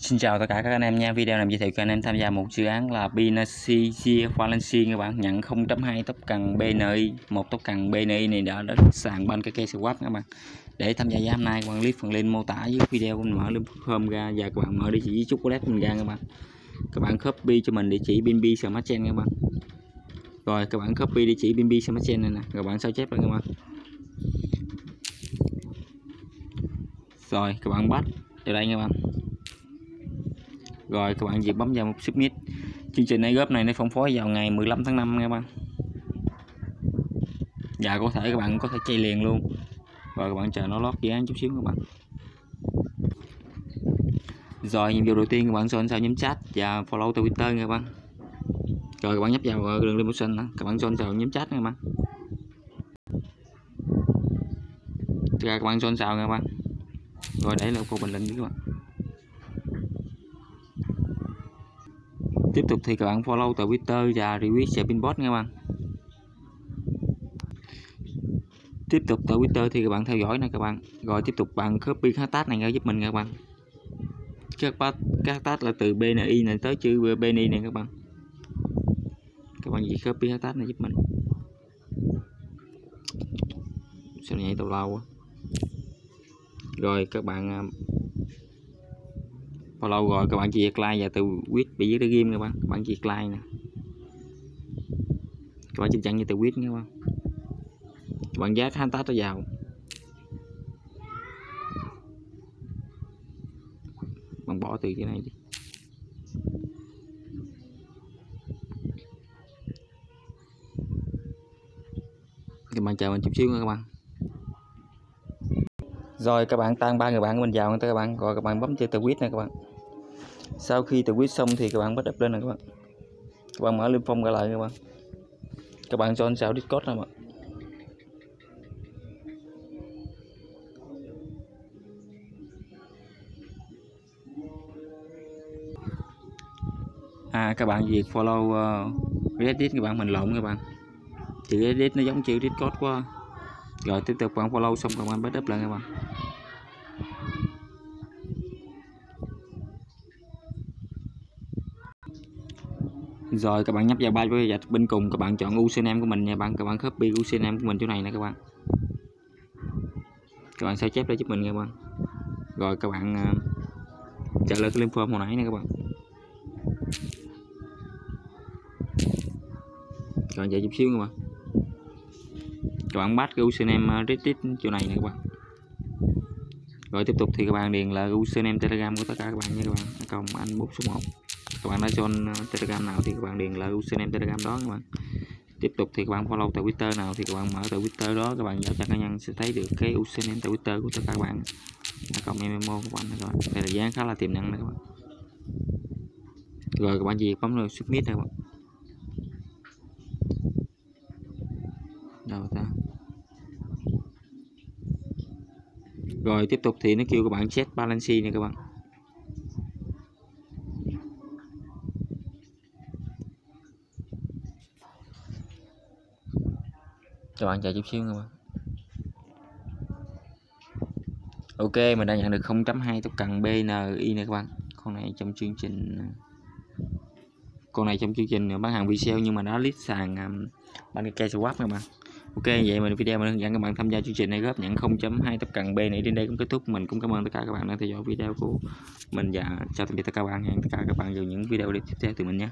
Xin chào tất cả các anh em nha. Video này giới thiệu cho anh em tham gia một dự án là Pinacia Valencia các bạn nhận 0.2 tốc cần BNI, một tốc cần BNI này đã đến sàn bên cái cây swap các bạn. Để tham gia giá hôm nay các bạn click phần link mô tả dưới video mình mở link form ra và các bạn mở địa chỉ với chút wallet mình ra các bạn. Các bạn copy cho mình địa chỉ BNB Smart Chain các bạn. Rồi các bạn copy địa chỉ BNB Smart Chain này nè, các bạn sao chép lại các bạn. Rồi các bạn bắt ở đây các bạn rồi, các bạn việc bấm vào một submit. Chương trình này góp này nó phân phối vào ngày 15 tháng 5 nha các bạn. Và có thể các bạn có thể chơi liền luôn. Rồi các bạn chờ nó lót dự án chút xíu các bạn. Rồi, nhiệm vụ đầu tiên các bạn chọn sao nhấn chat và follow twitter nha các bạn. Rồi, các bạn nhấp vào đường link đó. các bạn chọn sao nhấn chat nha các bạn. Ra, các bạn chọn sao nha các bạn. Rồi, để lại cô bình luận với các bạn. Tiếp tục thì các bạn follow tờ Twitter và review xe pinbot nha các bạn. Tiếp tục tờ Twitter thì các bạn theo dõi này các bạn. Rồi tiếp tục bạn copy hashtag này ra giúp mình nha các bạn. Các hashtag là từ BNI này tới chữ BNI này các bạn. Các bạn chỉ copy hashtag này giúp mình. Sao nhảy tàu lâu quá. Rồi các bạn à, bao lâu rồi? Các bạn chỉ việc like và từ quyết bị dưới game các bạn. Các bạn chỉ việc like nè. Các bạn chụp chặn như từ quyết nha các bạn. Các bạn giá hashtag nó vào. Bạn bỏ từ cái này đi. Các bạn chờ mình chút xíu nha các bạn rồi các bạn tăng ba người bạn của mình vào các bạn rồi các bạn bấm chơi từ quýt này các bạn. Sau khi từ quýt xong thì các bạn bắt đập lên này các bạn. Các bạn mở lên phong ra lại các bạn. Các bạn cho anh sao discord này các bạn. À các bạn việc follow uh, reddit các bạn mình lộn các bạn. Chữ reddit nó giống chữ discord quá rồi, tiếp tục bạn follow xong các bạn bắt up lại các bạn rồi, các bạn nhấp vào ba cái dạch bên cùng, các bạn chọn username của mình nha bạn. Các bạn copy username của mình chỗ này nè các bạn. Các bạn sao chép để giúp mình nha các bạn. Rồi, các bạn à, trả lời cái link form hồi nãy nè các bạn. Rồi chờ chút xíu các bạn các bạn bắt cái username ờ, reddit chỗ này nè các bạn. Rồi tiếp tục thì các bạn điền là username telegram của tất cả các bạn nha các bạn. À, cộng anh bút số 1 các bạn đã join ờ, telegram nào thì các bạn điền là username telegram đó các bạn. Tiếp tục thì các bạn follow tại twitter nào thì các bạn mở tại twitter đó. Các bạn vào trang cá nhân sẽ thấy được cái username tại twitter của tất cả các bạn. À, cộng mmo của bạn các bạn. Đây là giá khá là tiềm năng này các bạn. Rồi các bạn gì? Bấm vào submit này các bạn. Rồi tiếp tục thì nó kêu các bạn set balance này các bạn. Các bạn chờ chút xíu các bạn. Ok mình đã nhận được 0.2 tốc cần BNI nè các bạn. Con này trong chương trình con này trong chương trình bán hàng video nhưng mà nó list sàn um, bằng cái cây swap các bạn ok, vậy mình video mình hướng dẫn các bạn tham gia chương trình này góp nhận 0.2 tập cần B này đến đây cũng kết thúc. Mình cũng cảm ơn tất cả các bạn đã theo dõi video của mình và chào tạm biệt tất cả các bạn. Hẹn tất cả các bạn vào những video tiếp theo từ mình nhé.